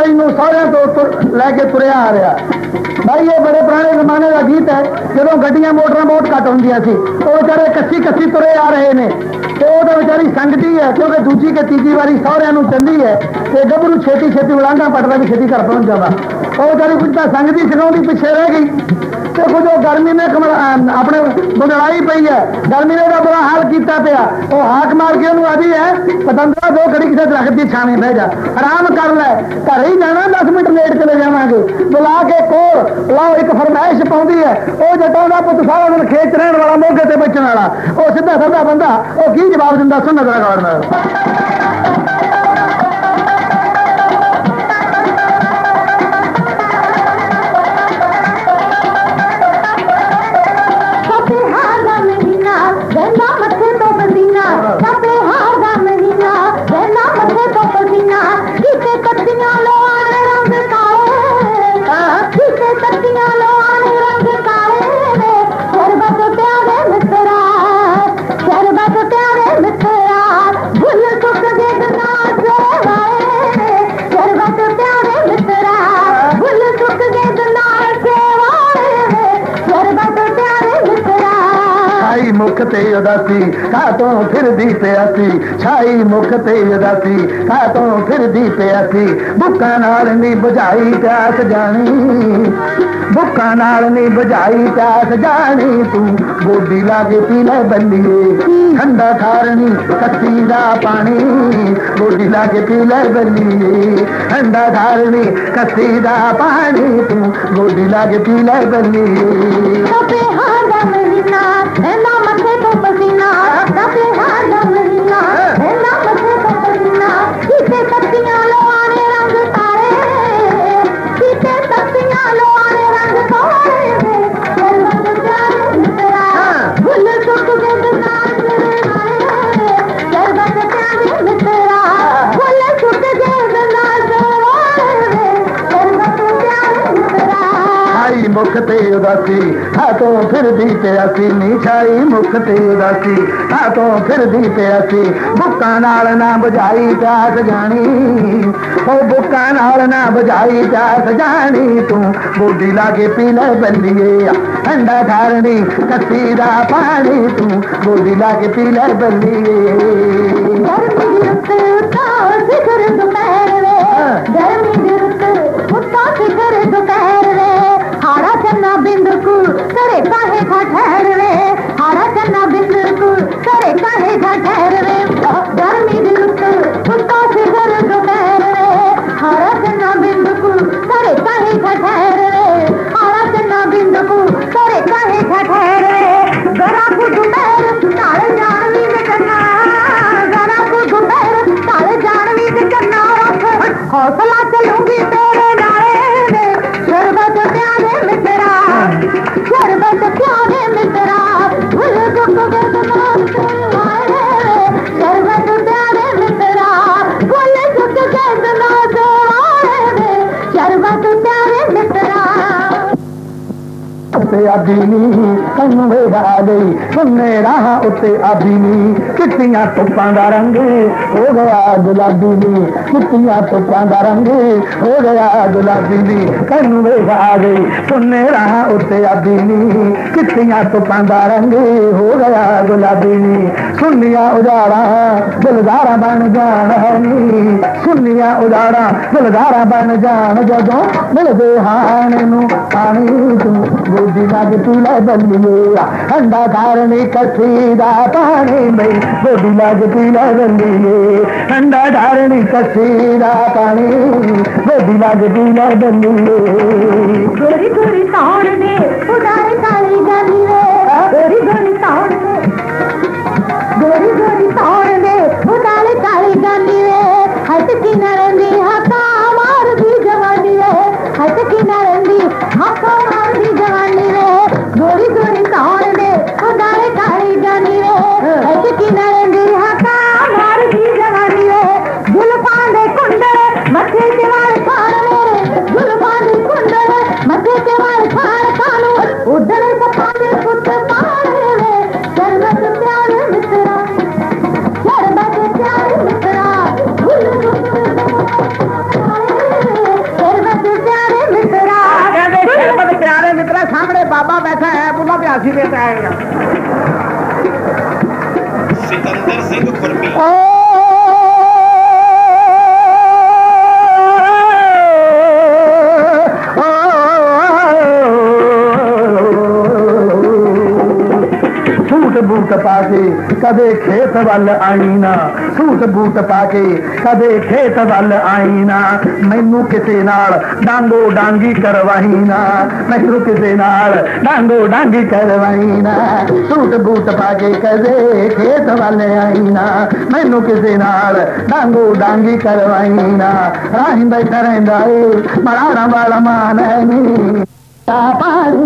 ਵਾਲੀ ਨੂੰ ਸਹੁਰਿਆਂ ਤੋਂ ਤੁਰ- ਲੈ ਕੇ ਤੁਰਿਆ ਆ ਰਿਹਾ ਭਾਈ ਇਹ ਬੜੇ ਪੁਰਾਣੇ ਜ਼ਮਾਨੇ ਦਾ ਗੀਤ ਹੈ ਜਦੋਂ ਗੱਡੀਆਂ ਮੋਟਰਾਂ ਬਹੁਤ ਘੱਟ ਹੁੰਦੀਆਂ ਸੀ ਉਹ ਵਿਚਾਰੇ ਕੱਚੀ ਕੱਚੀ ਤੁਰੇ ਆ ਰਹੇ ਨੇ ਤੇ ਉਹ ਤਾਂ ਵਿਚਾਰੀ ਸੰਗਤੀ ਹੈ ਕਿਉਂਕਿ ਦੂਜੀ ਕਿ ਤੀਜੀ ਵਾਰੀ ਸਹੁਰਿਆਂ ਨੂੰ ਚੰਦੀ ਹੈ ਤੇ ਗੱਭਰੂ ਛੇਤੀ ਛੇਤੀ ਉਲਾਂਘਾ ਪਟਦਾ ਵੀ ਛੇਤੀ ਘਰ ਪਹੁੰਚ ਜਾਂਦਾ ਉਹ ਵਿਚਾਰੀ ਕੁਝ ਤਾਂ ਸੰਗਤੀ ਸਿਖਾਉਂਦੀ ਪਿੱਛੇ ਰਹਿ ਗਈ ਤੇ ਕੁਝ ਉਹ ਗਰਮੀ ਨੇ ਕਮਲ ਅਮ ਆਪਣੇ ਬੁੰਡਲਾਈ ਪਈ ਹੈ ਗਰਮੀ ਨੇ ਦਾ ਬੜਾ ਹਾਲ ਕੀਤਾ ਪਿਆ ਉਹ ਹਾਕ ਮਾਰ ਕੇ ਉਹਨੂੰ ਆਦੀ ਹੈ ਪਤੰਦਰਾ ਦੋ ਘੜੀ ਕਿਸੇ ਦਰਖਤ ਦੀ ਛਾਵੇਂ ਬਹਿ ਜਾ ਆਰਾਮ ਕਰ ਲੈ ਘਰੇ ਹੀ ਜਾਣਾ 10 ਮਿੰਟ ਲੇਟ ਚਲੇ ਜਾਵਾਂਗੇ ਬੁਲਾ ਕੇ ਕੋਲ ਲਾਓ ਇੱਕ ਫਰਮਾਇਸ਼ ਪਾਉਂਦੀ ਹੈ ਉਹ ਜਟਾਂ ਦਾ ਪੁੱਤ ਸਾਰਾ ਦਿਨ ਖੇਤ 'ਚ ਰਹਿਣ ਵਾਲਾ ਮੋਗੇ ਤੇ ਬੈਠਣ ਵਾਲਾ ਉਹ ਸਿੱਧਾ ਸਾਦਾ ਬੰਦਾ ਉਹ ਕੀ ਜਵਾਬ ਦਿੰਦਾ ਸੁਣ ਨਜ਼ਰ ਗੌਰ ते उदासी का तो फिर दी पे आसी छाई मुख ते उदासी का तो फिर दी पे आसी बुका नाल नी बुझाई प्यास जानी बुका नाल नी बुझाई प्यास जानी तू गोडी लागे पी ले बंदी ठंडा थारनी कच्ची दा पानी गोडी लागे पी ले बंदी ठंडा थारनी कच्ची दा पानी तू गोडी लागे पी ले बंदी मुखते उदासी, हाथों फिर दी पे आसी नीचाई मुखते उदासी, हाथों फिर दी पे आसी बुक्का नाल ना बजाई प्यास जानी। ओ बुक्का नाल ना बुझाई प्यास जानी, तू बूढ़ी लागे पीले बल्लिए ठंडा धारणी कसी पानी, तू बूढ़ी लागे पीले बल्लिए घर में उते अभिनी अधीनी कनवे गई सुनने रहा उते अभिनी। कितिया टुपा का रंग, हो गया गुलाबी नी कितिया टुपा का रंग, हो गया गुलाबी नी कनवे गई सुनने रहा उते अभिनी। कितिया टुपा का रंग, हो गया गुलाबी नी सुनिया उजाड़ा, दिलदारा बन जान है नी। सुनिया उजाड़ा, दिलदारा बन जान, जदों मिलते हाने नु, पानी तू गोदी ಬದಿಲಾಗುತ್ತಿಲ್ಲ ಬಲ್ಲಿಯ ಅಂಡಧಾರಣೆ ಕಸಿದ ಪಾಣೆ ಮೈ ಬದಿಲಾಗುತ್ತಿಲ್ಲ ಬಲ್ಲಿಯೇ ಅಂಡಧಾರಣೆ ಕಸಿದ ಪಾಣೆ ಬದಿಲಾಗುತ್ತಿಲ್ಲ ಬಲ್ಲಿಯೇ ಗೋರಿ ಗೋರಿ ತಾಳನೆ ಉದಾರಿ ತಾಳಿ ಗಾಲಿವೆ ಗೋರಿ ಗೋರಿ ತಾಳನೆ ಗೋರಿ ಗೋರಿ ತಾಳನೆ ಉದಾರಿ ತಾಳಿ ಗಾಲಿವೆ ಹತ್ತು ತಿನ್ನರೆ बाबा बैठा है बोला प्यासी बेटा आएगा। सिकंदर सिंह पाके कदे खेत वाल आईना सूट बूट पाके, कदे खेत वाल आईना। मैनू किसे डांगो डांगी करवाई ना मैनू किसे डांगो डांगी करवाई ना सूट बूट पाके, कदे खेत वाल आईना, मैनू किसे डांगो डांगी करवाई ना राही बैठा रहंदा ए मरारा वाला मान है नी। पानी